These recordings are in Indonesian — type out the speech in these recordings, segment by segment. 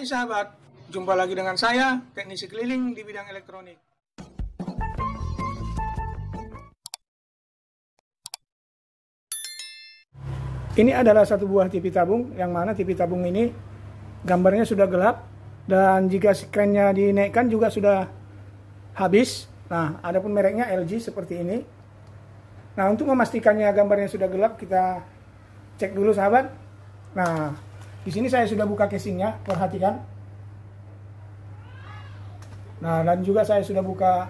Hai sahabat, jumpa lagi dengan saya, teknisi keliling di bidang elektronik. Ini adalah satu buah TV tabung, yang mana TV tabung ini gambarnya sudah gelap, dan jika skrennya dinaikkan juga sudah habis. Nah, adapun mereknya LG seperti ini. Nah, untuk memastikannya gambarnya sudah gelap, kita cek dulu sahabat. Nah, di sini saya sudah buka casingnya, perhatikan. Nah, dan juga saya sudah buka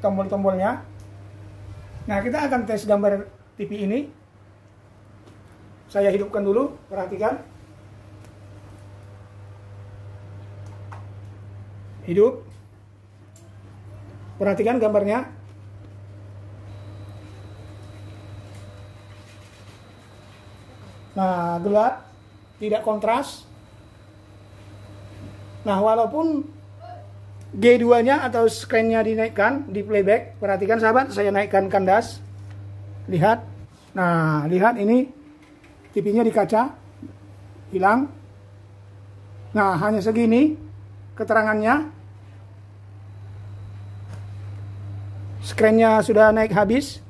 tombol-tombolnya. Nah, kita akan tes gambar TV ini. Saya hidupkan dulu, perhatikan. Hidup. Perhatikan gambarnya. Nah, gelap, tidak kontras. Nah, walaupun G2-nya atau screen-nya dinaikkan di playback, perhatikan sahabat, saya naikkan kandas. Lihat. Nah, lihat ini TV-nya di kaca. Hilang. Nah, hanya segini keterangannya. Screen-nya sudah naik habis.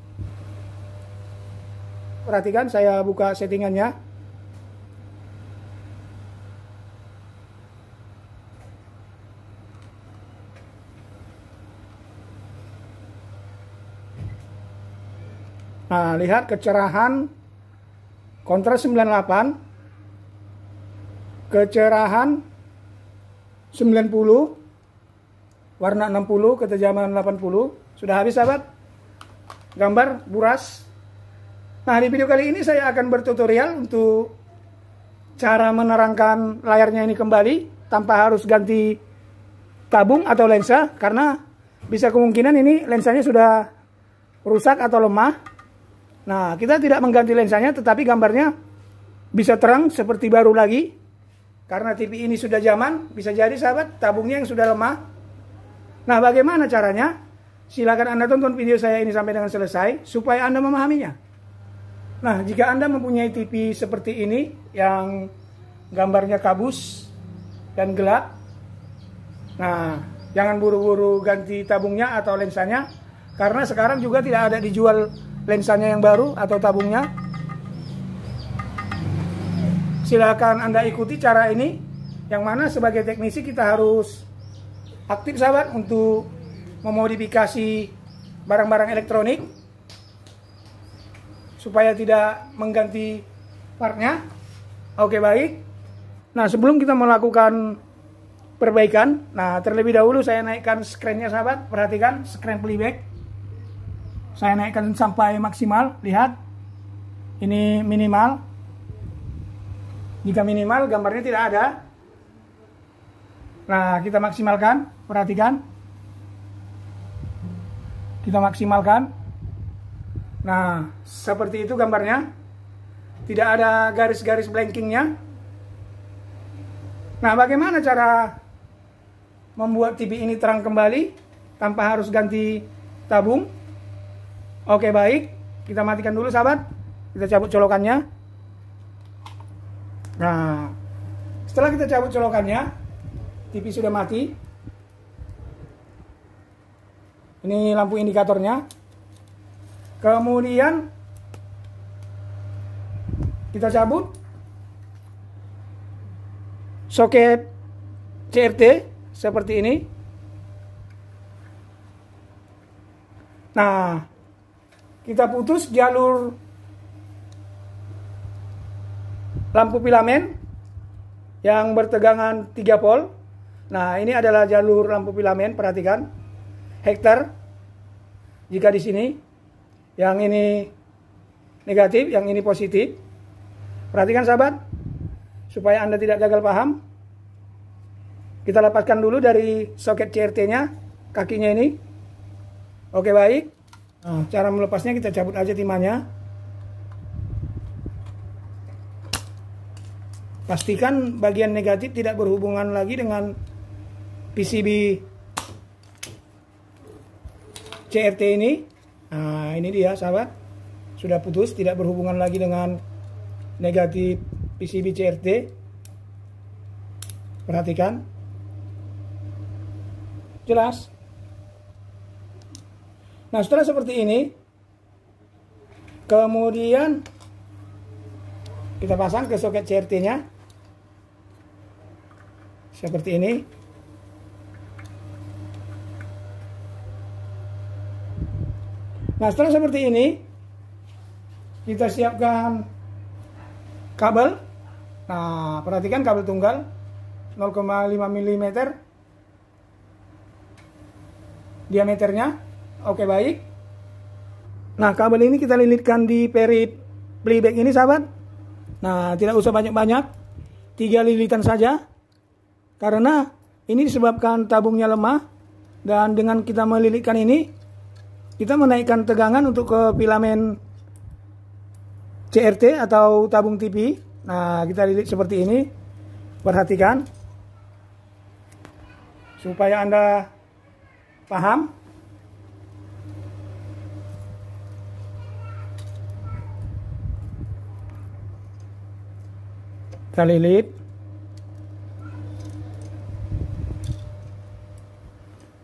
Perhatikan saya buka settingannya. Nah, lihat kecerahan kontras 98 kecerahan 90 warna 60 ketajaman 80 sudah habis sahabat? Gambar buras. Nah, di video kali ini saya akan bertutorial untuk cara menerangkan layarnya ini kembali tanpa harus ganti tabung atau lensa karena bisa kemungkinan ini lensanya sudah rusak atau lemah. Nah, kita tidak mengganti lensanya tetapi gambarnya bisa terang seperti baru lagi. Karena TV ini sudah zaman, bisa jadi sahabat tabungnya yang sudah lemah. Nah, bagaimana caranya? Silakan Anda tonton video saya ini sampai dengan selesai supaya Anda memahaminya. Nah, jika Anda mempunyai TV seperti ini yang gambarnya kabus dan gelap, nah, jangan buru-buru ganti tabungnya atau lensanya karena sekarang juga tidak ada dijual lensanya yang baru atau tabungnya. Silakan Anda ikuti cara ini yang mana sebagai teknisi kita harus aktif sahabat untuk memodifikasi barang-barang elektronik supaya tidak mengganti partnya. Oke baik. Nah sebelum kita melakukan perbaikan, nah terlebih dahulu saya naikkan screennya sahabat. Perhatikan screen playback. Saya naikkan sampai maksimal. Lihat, ini minimal. Jika minimal gambarnya tidak ada. Nah kita maksimalkan. Perhatikan. Kita maksimalkan. Nah, seperti itu gambarnya. Tidak ada garis-garis blankingnya. Nah, bagaimana cara membuat TV ini terang kembali tanpa harus ganti tabung? Oke, baik. Kita matikan dulu, sahabat. Kita cabut colokannya. Nah, setelah kita cabut colokannya, TV sudah mati. Ini lampu indikatornya. Kemudian kita cabut soket CRT seperti ini. Nah, kita putus jalur lampu filamen yang bertegangan 3 volt. Nah, ini adalah jalur lampu filamen, perhatikan. Hektar. Jika di sini yang ini negatif, yang ini positif. Perhatikan sahabat, supaya Anda tidak gagal paham. Kita lepaskan dulu dari soket CRT-nya, kakinya ini. Oke baik. Nah, cara melepasnya kita cabut aja timahnya. Pastikan bagian negatif tidak berhubungan lagi dengan PCB CRT ini. Nah, ini dia sahabat. Sudah putus, tidak berhubungan lagi dengan negatif PCB CRT. Perhatikan. Jelas? Nah, setelah seperti ini, kemudian kita pasang ke soket CRT-nya. Seperti ini. Nah, setelah seperti ini, kita siapkan kabel. Nah, perhatikan kabel tunggal 0,5 mm diameternya. Oke, baik. Nah, kabel ini kita lilitkan di perit playback ini, sahabat. Nah, tidak usah banyak-banyak. Tiga lilitan saja. Karena ini disebabkan tabungnya lemah. Dan dengan kita melilitkan ini, kita menaikkan tegangan untuk ke filamen CRT atau tabung TV. Nah, kita lilit seperti ini. Perhatikan. Supaya Anda paham. Kita lilit.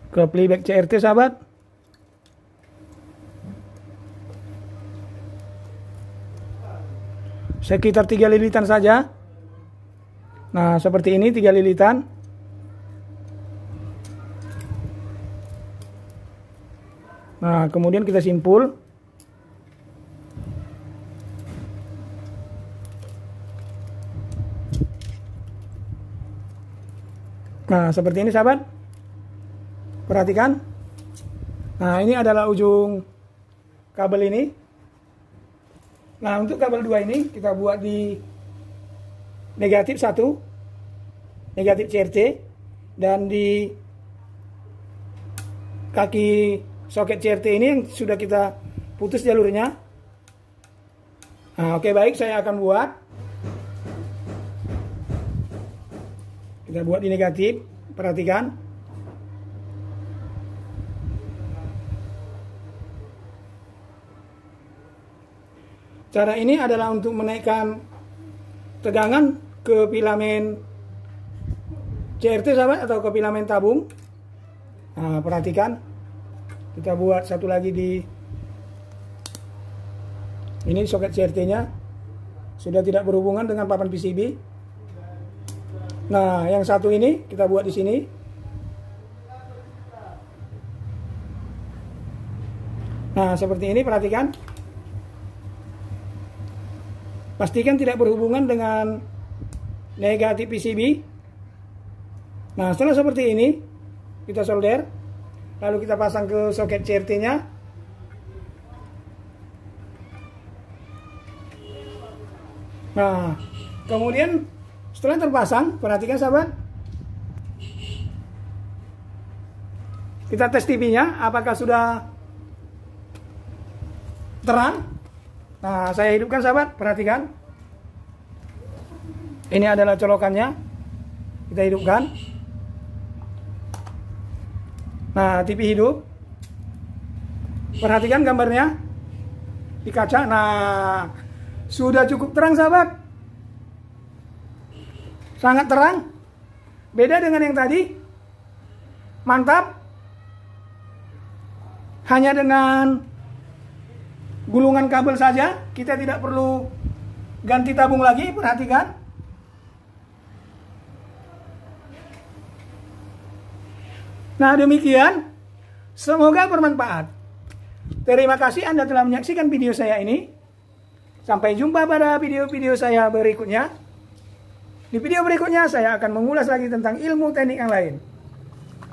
Ke playback CRT sahabat. sekitar tiga lilitan saja nah seperti ini tiga lilitan nah kemudian kita simpul nah seperti ini sahabat. Perhatikan. Nah ini adalah ujung kabel ini. Nah untuk kabel 2 ini kita buat di negatif 1 negatif CRT dan di kaki soket CRT ini yang sudah kita putus jalurnya. Nah oke okay, baik saya akan buat kita buat di negatif perhatikan Cara ini adalah untuk menaikkan tegangan ke filamen CRT sahabat atau ke filamen tabung. Nah, perhatikan. Kita buat satu lagi di ini soket CRT-nya sudah tidak berhubungan dengan papan PCB. Nah, yang satu ini kita buat di sini. Nah, seperti ini perhatikan. Pastikan tidak berhubungan dengan negatif PCB. Nah, setelah seperti ini, kita solder. Lalu kita pasang ke soket CRT-nya. Nah, kemudian setelah terpasang, perhatikan sahabat. Kita tes TV-nya, apakah sudah terang? Nah, saya hidupkan sahabat, perhatikan. Ini adalah colokannya. Kita hidupkan. Nah, TV hidup. Perhatikan gambarnya di kaca. Nah, sudah cukup terang sahabat. Sangat terang. Beda dengan yang tadi. Mantap. Hanya dengan gulungan kabel saja, kita tidak perlu ganti tabung lagi, perhatikan. Nah demikian, semoga bermanfaat. Terima kasih Anda telah menyaksikan video saya ini. Sampai jumpa pada video-video saya berikutnya. Di video berikutnya saya akan mengulas lagi tentang ilmu teknik yang lain.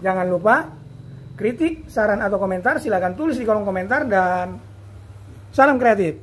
Jangan lupa kritik, saran atau komentar silahkan tulis di kolom komentar dan Salam kreatif.